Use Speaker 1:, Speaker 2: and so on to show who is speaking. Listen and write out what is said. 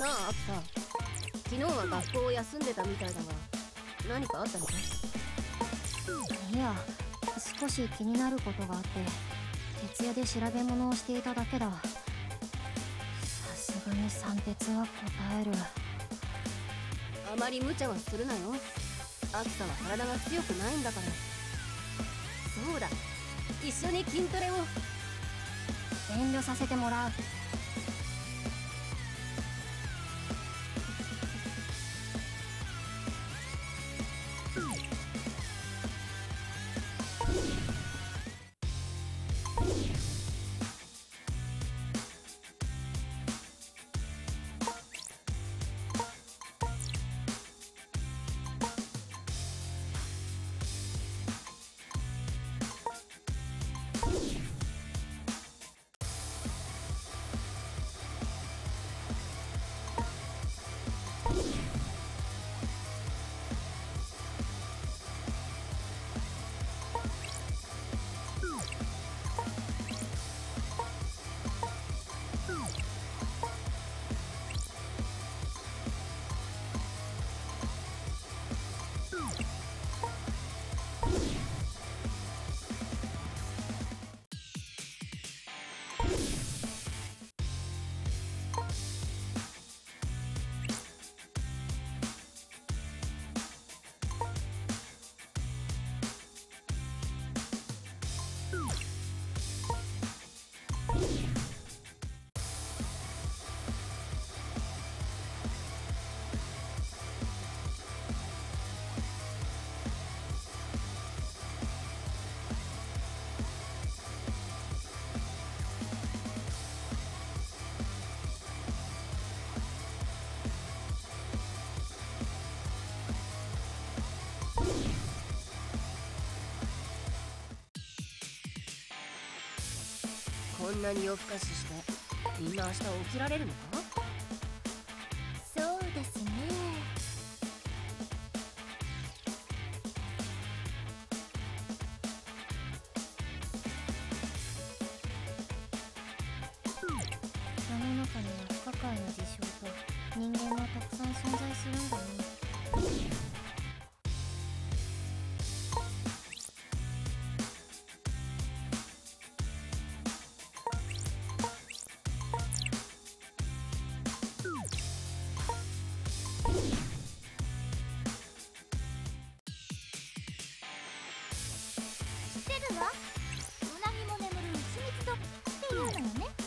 Speaker 1: なあアキさん昨日は学校を休んでたみたいだが何かあったのか？
Speaker 2: いや少し気になることがあって徹夜で調べ物をしていただけだ。さすがに三鉄は答える。
Speaker 1: あまり無茶はするなよ。アキさんは体が強くないんだから。そうだ。一緒に筋トレを。
Speaker 2: 遠慮させてもらう
Speaker 1: こんなに夜更かししてみんな明日起きられるのか？
Speaker 2: そうですね。世の中には不可解な事象と人間がたくさん存在するんだね。わうなぎも眠るうちみつどっていうのよね。